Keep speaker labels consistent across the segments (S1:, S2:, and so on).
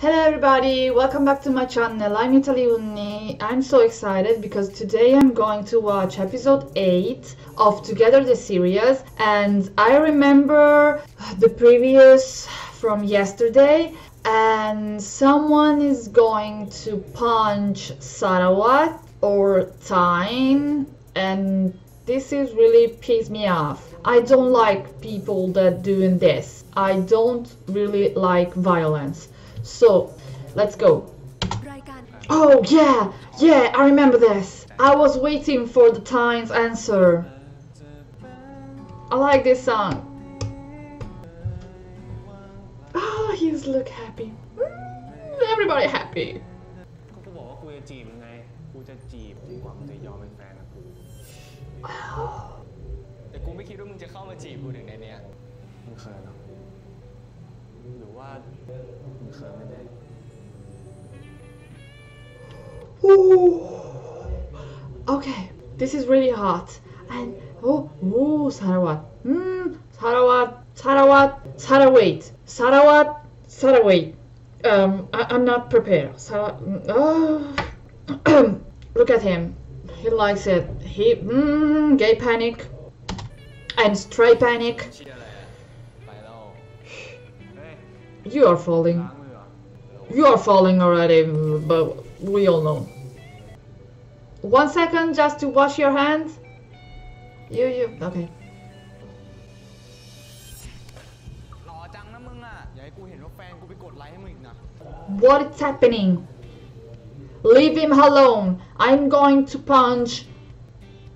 S1: Hello everybody, welcome back to my channel. I'm Italy Unnie. I'm so excited because today I'm going to watch episode 8 of Together the series and I remember the previous from yesterday and someone is going to punch Sarawat or Tine and this is really piss me off. I don't like people that doing this. I don't really like violence. So, let's go. Oh, yeah! Yeah, I remember this! I was waiting for the Tine's answer. I like this song. Oh, he's look happy. Mm, everybody happy.
S2: หรือว่ามึงเขินไม่ได้
S1: Ooh. Okay, this is really hot. And oh, ooh, Sarawat. Hmm, Sarawat, Sarawat, Sarawat, Sarawat, Sarawat. Um, I, I'm not prepared. Sar- oh. Look at him. He likes it. He, mm, gay panic. And stray panic.
S2: เ You
S1: are falling. You are falling already, but we all know. One second just to wash your hands. You, you, okay. What is happening? Leave him alone. I'm going to punch.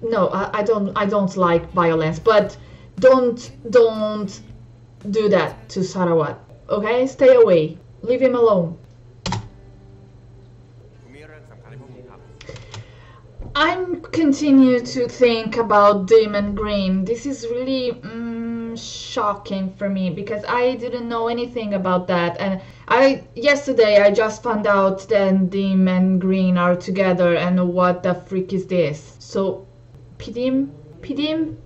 S1: No, I, I don't. I don't like violence, but don't, don't do that to Sarawat. Okay, stay away. Leave him alone. I'm continue to think about Dim and Green. This is really mm, shocking for me because I didn't know anything about that. And I yesterday I just found out that Dim and Green are together and what the freak is this? So, Pidim, Pidim,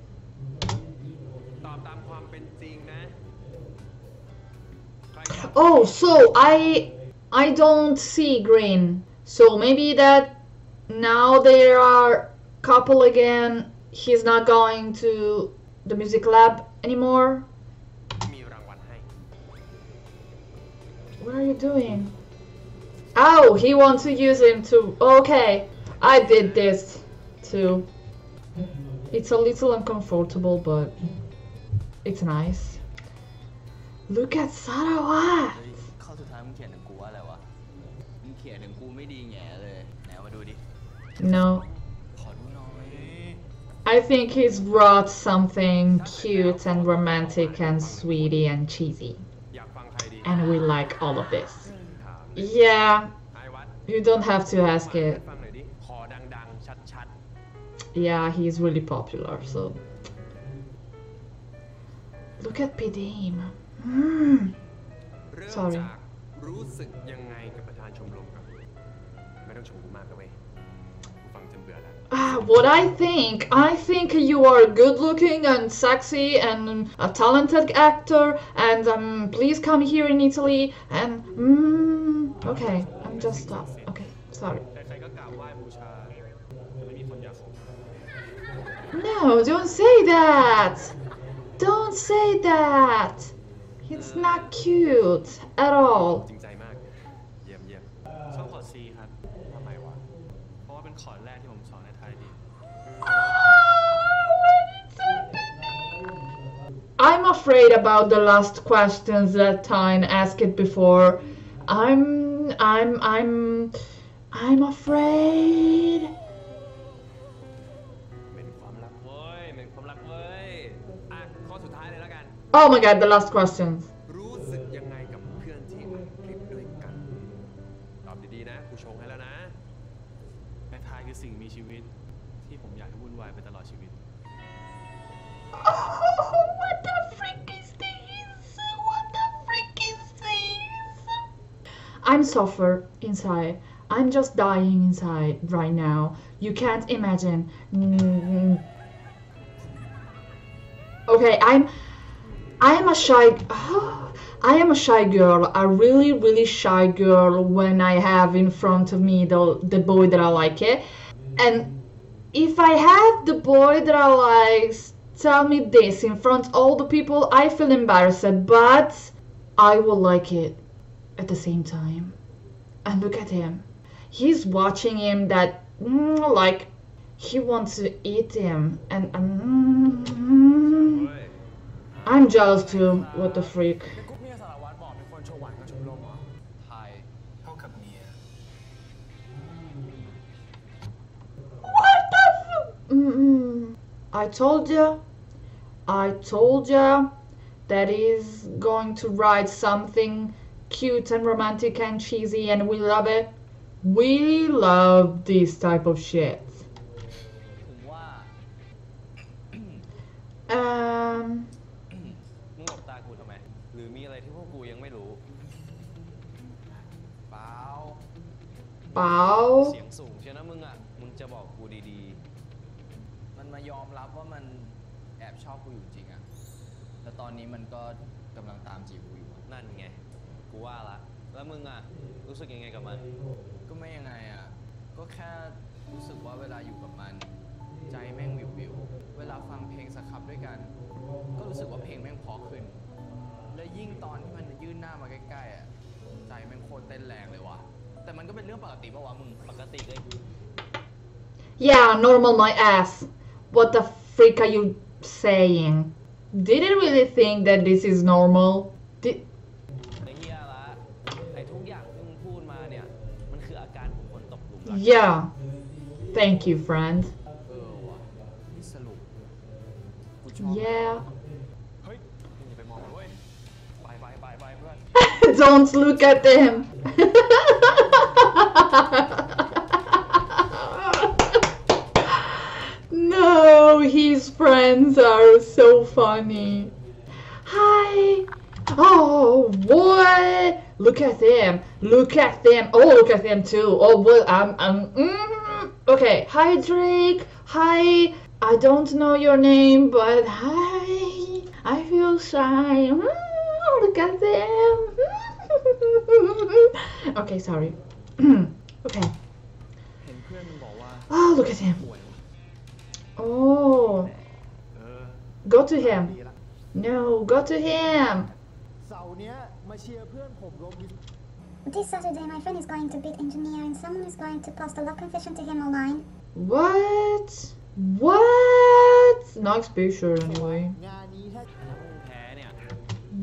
S1: Oh, so I I don't see green. So maybe that now there are couple again. He's not going to the music lab anymore. What are you doing? Oh, he wants to use him to. Okay, I did this too. It's a little uncomfortable, but it's nice. Look at Sarawat.
S2: เฮ้ยข้อสุดท้ายมึงเขียนถึงกูว่าอะไรวะ มึงเขียนถึงกูไม่ดีแง่เลย ไหนมาดูดิ
S1: No,
S2: ขอดูหน่อย
S1: I think he's brought something cute and romantic and sweetie and cheesy,
S2: อยากฟังใครดี
S1: and we like all of this.
S2: ถาม
S1: Yeah,
S2: ไอ้วัด
S1: you don't have to ask
S2: ฟังให้
S1: it.
S2: ฟังหน่อยดิ ขอดังๆ ชัด
S1: Yeah, he's really popular, so. Look at Pidim. Mm.
S2: ๆ เริ่ม
S1: Sorry
S2: จากรู้สึกยังไงกับประธานชมรมครับ ไม่ต้องชมกูมากนะเว้ย กูฟังจนเบื่อแล้ว
S1: Ah, what I think, I think you are good looking and sexy and a talented actor, and um, please come here in Italy. And mm, okay, I'm just uh, okay. Sorry.
S2: ใครๆก็กราบไหว้บูชาแต่ไม่มีคนอยากคบ
S1: No, don't say that. Don't say that. It's not cute at all. I'm afraid about the last questions that Tine asked it before. I'm I'm I'm I'm afraid. Oh my god, the last questions. I'm suffer inside. I'm just dying inside right now. You can't imagine. Okay, I'm I'm a shy I am a shy girl, a really, really shy girl when I have in front of me the, the boy that I like it. And if I have the boy that I like tell me this in front of all the people, I feel embarrassed, but I will like it at the same time. And look at him. He's watching him that, mm, like, he wants to eat him. And mm,
S2: mm.
S1: I'm jealous too. What the freak.
S3: อืม
S1: I told you I told you that he's going to write something cute and romantic and cheesy and we love it. We love this type of shit.
S4: ผมว่า
S1: Um
S2: มึงหลบตากูทำไม หรือมีอะไรที่พวกกูยังไม่รู้
S4: เปล่า
S1: bow.
S2: เสียงสูงเชียวนะมึงอะ มึงจะบอกกูดี
S4: มันมายอมรับว่ามันแอบชอบกูอยู่จริงอะแล้วตอนนี้มันก็กำลังตามจีบกูอยู่อะ
S2: ๆนั่นไง กูว่าละ แล้วมึงอะ รู้สึกยังไงกับมัน
S4: ก็ไม่ยังไงอะก็แค่รู้สึกว่าเวลาอยู่กับมัน ใจแม่งวิววิวๆเวลาฟังเพลงสครับด้วยกัน ก็รู้สึกว่าเพลงแม่งเพอขึ้น และยิ่งตอนที่มันยื่นหน้ามาใกล้ๆอะใจแม่งโคตรเต้นแรงเลยว่ะ แต่มันก็เป็นเรื่องปกติปะวะมึง
S2: ปกติเลย
S1: Yeah, normal my ass. What the freak are you saying? Did you really think that this is normal? Yeah. Thank you, friend. Yeah. Don't look at them. no, his friends are so funny. Hi. Oh, what? Look at them look at them. Oh, look at them too. Oh, well, I'm, I'm, mm, okay. Hi, Drake. Hi. I don't know your name, but hi. I feel shy. Mm, look at them. Mm-hmm. okay, sorry. okay. Oh, look at him. Oh. Go to him. No, go to him.
S5: This Saturday, my friend is going to beat engineer and someone is going to post a love confession to him online.
S1: What? What? Not special, anyway.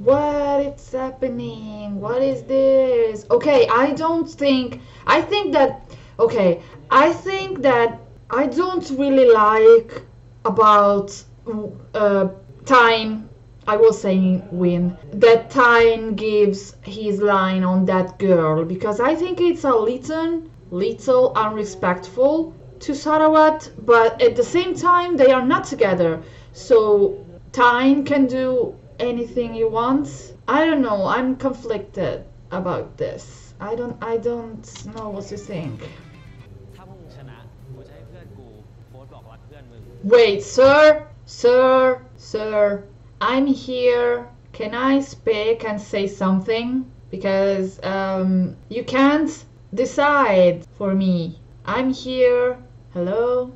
S1: What is happening? What is this? Okay, I don't think... I think that... Okay, I think that I don't really like about uh, Tine I was saying Win that Tine gives his line on that girl because I think it's a little, little unrespectful to Sarawat, but at the same time they are not together. So Tine can do anything he wants. I don't know. I'm conflicted about this. I don't. I don't know what to think. Wait, sir, sir, sir. I'm here. Can I speak and say something? Because um, you can't decide for me. I'm here. Hello?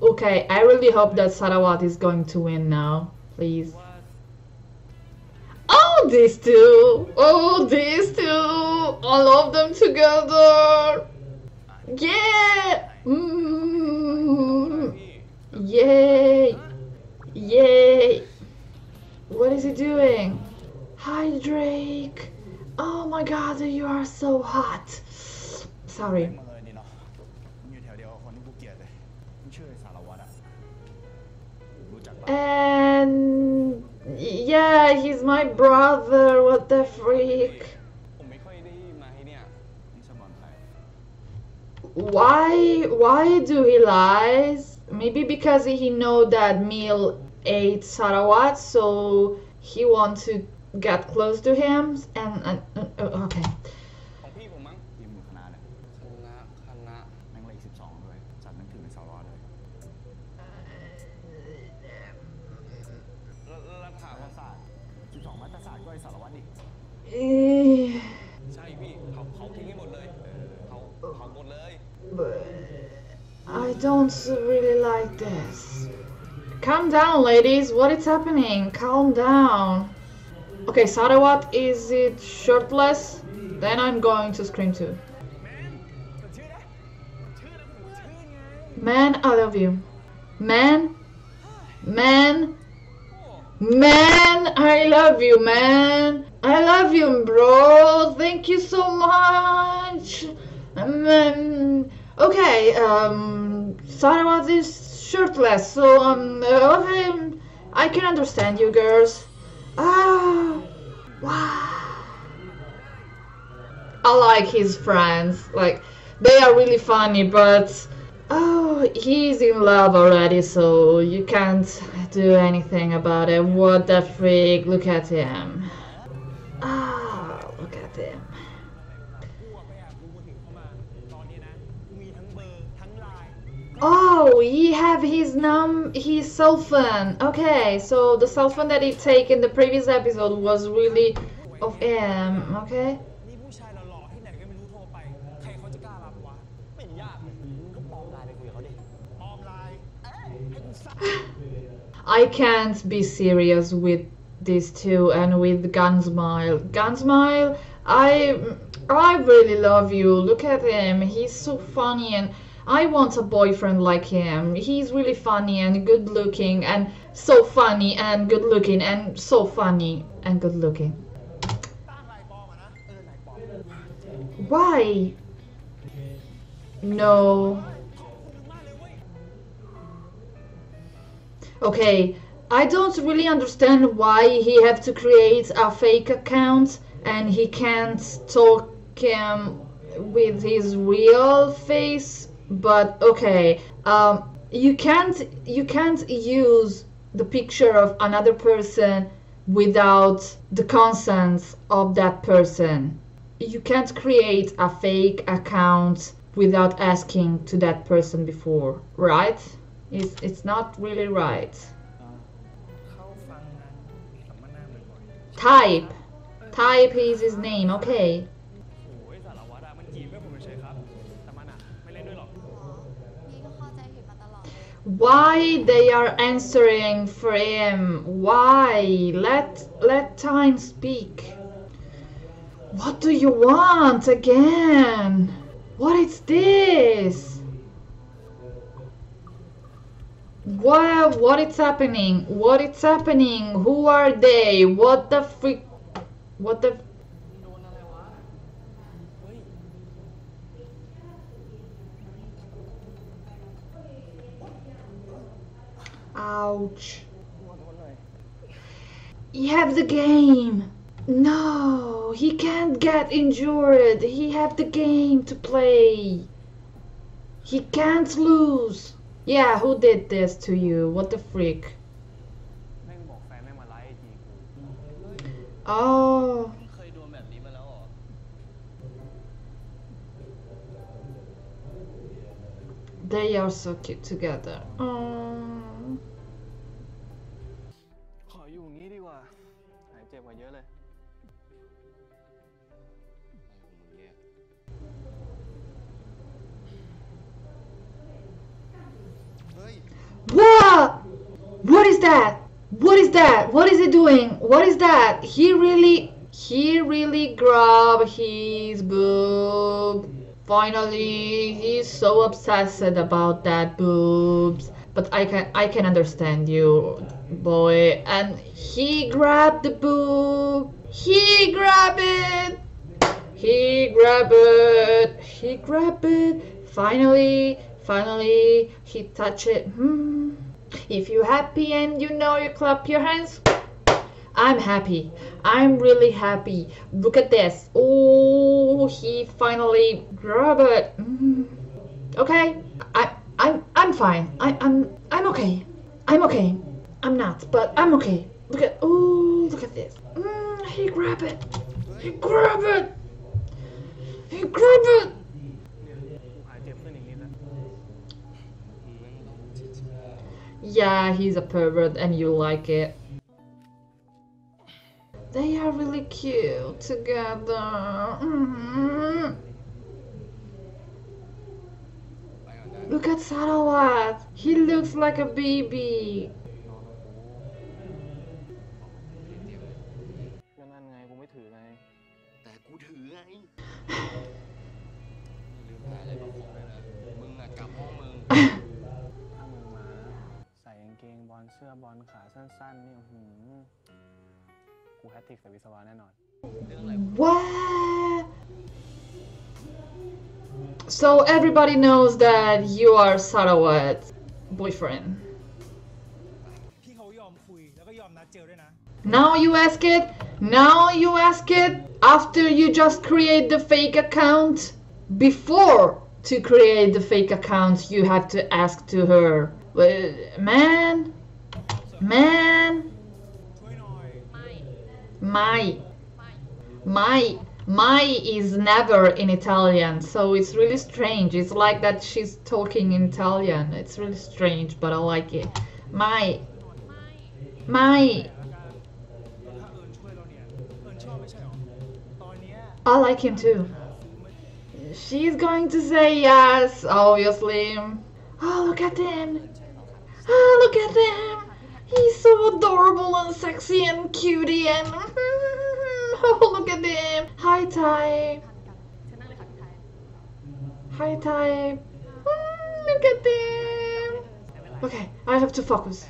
S1: okay, I really hope that Sarawat is going to win now. Please. Oh, these two! Oh, these two! All of them together! Yeah! Mm. Yay! Yay! What is he doing? Hi, Drake! Oh my god, you are so hot! Sorry. And... Yeah, he's my brother, what the freak! Why... why do he lies? Maybe because he know that Mil ate Sarawat, so he want to get close to him. And, and uh, okay. Uh, I don't really like this. Calm down, ladies. What is happening? Calm down. Okay, Sarawat, is it shirtless? Then I'm going to scream too. Man, I love you. Man, man, man, I love you, man. I love you, bro. Thank you so much. Man. Okay, um, Sarawat is shirtless, so um, uh, okay, I can understand you girls. Ah, wow. I like his friends. Like they are really funny, but oh, he's in love already, so you can't do anything about it. What the freak? Look at him. Ah, look at him. Oh, he have his num his cell phone. Okay, so the cell phone that he take in the previous episode was really of him. Okay. I can't be serious with these two and with Gunsmile. Gunsmile, I I really love you. Look at him. He's so funny and I want a boyfriend like him. He's really funny and good looking and so funny and good looking and so funny and good looking. Why? No. Okay, I don't really understand why he have to create a fake account and he can't talk him with his real face but okay um, you can't you can't use the picture of another person without the consent of that person. You can't create a fake account without asking to that person before right? It's, it's not really right. Type. Type is his name okay. Why they are answering for him? Why? Let let Tine speak. What do you want again? What is this? What what is happening? What is happening? Who are they? What the freak? What the Ouch. He have the game. No, he can't get injured. He have the game to play. He can't lose. Yeah, who did this to you? What the freak? Oh. They are so cute together. Oh. That? What is that? What is he doing? What is that? He really, he really grabbed his boob. Finally, he's so obsessed about that boobs. But I can, I can understand you, boy. And he grabbed the boob. He grabbed it. He grabbed it. He grabbed it. Finally, finally, he touched it. Hmm. If you're happy and you know you clap your hands, I'm happy. I'm really happy. Look at this. Oh, he finally grabbed it. Mm. Okay, I, I'm, I'm fine. I, I'm, I'm okay. I'm okay. I'm not, but I'm okay. Look at, oh, look at this. Mm, he grabbed it. He grabbed it. He grabbed it. Yeah, he's a pervert and you like it. They are really cute together.
S4: Mm-hmm.
S1: Look at Sarawat. He looks like a baby.
S3: อ
S4: ลเสื้
S3: อบอลขาสั้นๆนี่อื้อหือกูแฮตติกใส่วิศวะแน่นอน
S4: เรื่องอะไร
S1: What? So everybody knows that you are Sarawat's boyfriend.
S6: พี่เขายอมคุย แล้วก็ยอมนัดเจอด้วยนะ
S1: Now you ask it. Now you ask it after you just create the fake account. Before to create the fake account, you have to ask to her. Well, man, Man. My. My. My is never in Italian, so it's really strange. It's like that she's talking in Italian. It's really strange, but I like it. My. My. I like him too. She's going to say yes, obviously. Oh, look at them. Oh, look at them. He's so adorable and sexy and cutie and... oh, look at him! Hi, Ty! Hi, Ty! Look at him! Okay, I have to focus.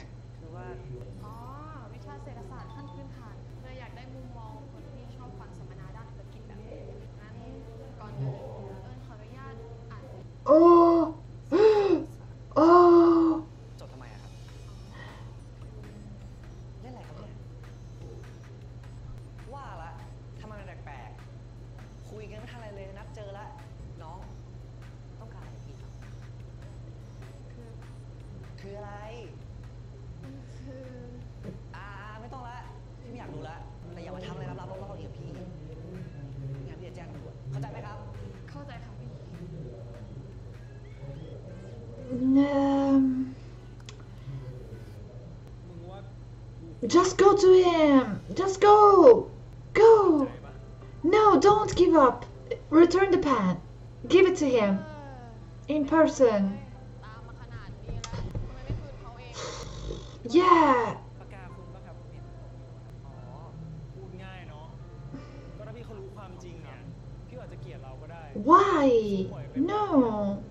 S1: Just go to him! Just go! Go! No, don't give up! Return the pen! Give it to him! In person! Yeah! Why? No!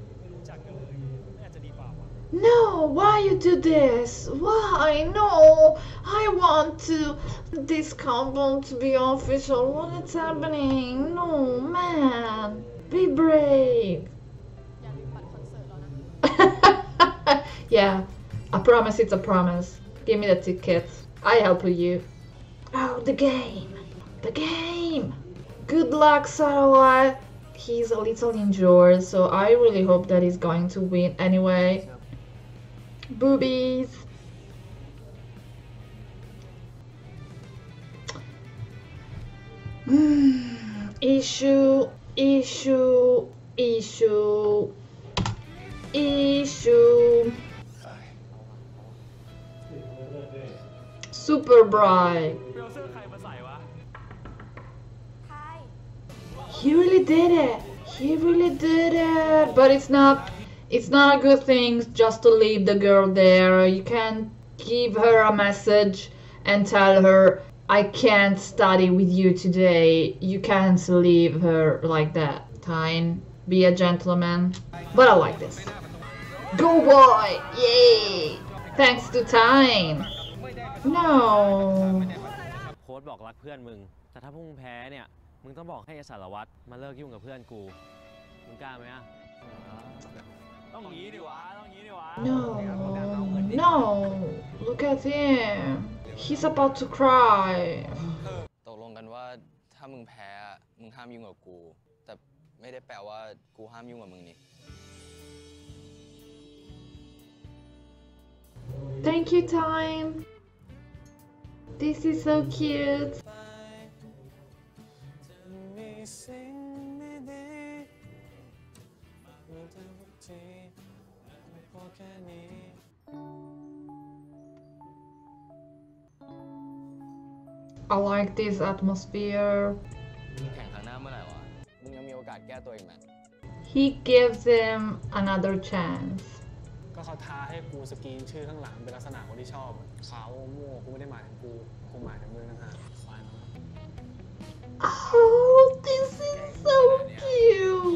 S1: No, why you do this? Why? No! to this compound to be official. What is happening? No, man. Be brave. yeah, I promise it's a promise. Give me the ticket. I help you. Oh, the game. The game. Good luck, Sarawat. He's a little injured, so I really hope that he's going to win anyway. Boobies. issue, issue, issue, issue. Super bright. He really did it. He really did it. But it's not. It's not a good thing just to leave the girl there. You can give her a message and tell her I can't study with you today. You can't leave her like that. Tine, be a gentleman. But I like this. Go boy! Yay! Thanks to Tine! No! No! No! Look at him! He's about to cry.
S4: ตกลงกันว่าถ้ามึงแพ้อะมึงห้ามยุ่งกับกู แต่ไม่ได้แปลว่ากูห้ามยุ่งกับมึงนี่
S1: Thank you, Time. This is so cute.
S3: มีสิ่งดีๆมีเธอทุกทีไม่พอแค่นี้
S1: I like this atmosphere.
S4: แข่งครั้งหน้าเมื่อไหร่วะ มึงยังมีโอกาสแก้ตัวอีกไหม
S1: He gives him another chance.
S6: ก็เขาท้าให้กูสกรีนชื่อข้างหลังเป็นลักษณะคนที่ชอบเขามั่วกูไม่ได้หมายถึงกูกูหมายถึงมึงนะฮะฟายนะ
S1: Oh, this is so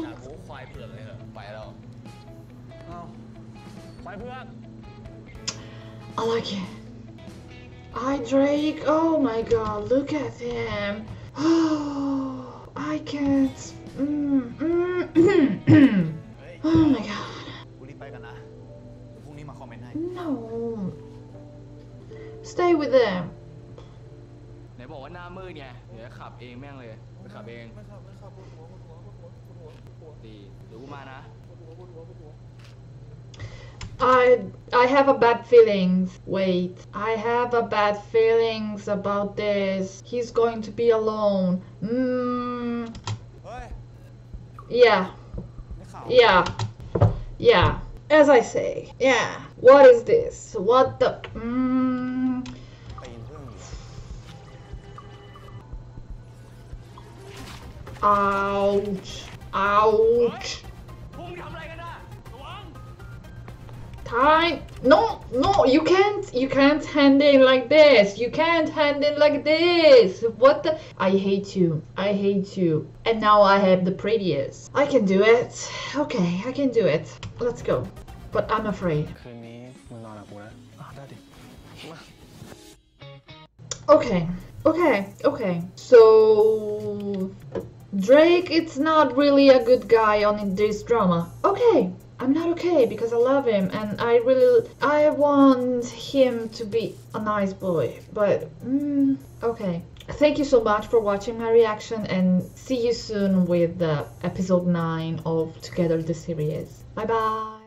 S4: จาก
S1: cute.
S4: รู้ควายเผือกเลยเหรอะไปแล้ว
S6: เอ้าไปเพื่อน
S1: I like it. Hi, Drake. Oh my god, look at him. Oh, I can't. Mm, mm,
S7: เฮ้ย
S1: oh my god.
S7: กูรีบไปกันนะเดี๋ยวพรุ่งนี้มาคอมเมนต์ให้
S1: No. Stay with them.
S4: ไหนบอกว่าหน้ามืดไงเดี๋ยวจะขับเองแม่งเลยไปขับเอง
S6: ไม่ขับไม่ขับปวดหัวปวดหัวปวดหัวปวดหัวปวดหัว
S4: ดีเดี๋ยวกูมานะ
S6: ปวดหัวปวดหัวปวดหัว
S1: I I have a bad feelings. Wait, I have a bad feelings about this. He's going to be alone.
S7: Hmm.
S1: Yeah. Yeah. Yeah. As I say. Yeah. What is this? What the?
S7: Hmm.
S1: Ouch. Ouch time. No, no, you can't, you can't hand in like this. You can't hand in like this. What the? I hate you. I hate you. And now I have the prettiest. I can do it. Okay, I can do it. Let's go. But I'm afraid. Okay, okay, okay. So... Drake, it's not really a good guy on this drama. Okay, I'm not okay because I love him and I really I want him to be a nice boy. But mm, okay. Thank you so much for watching my reaction and see you soon with the episode 9 of Together the series. Bye bye.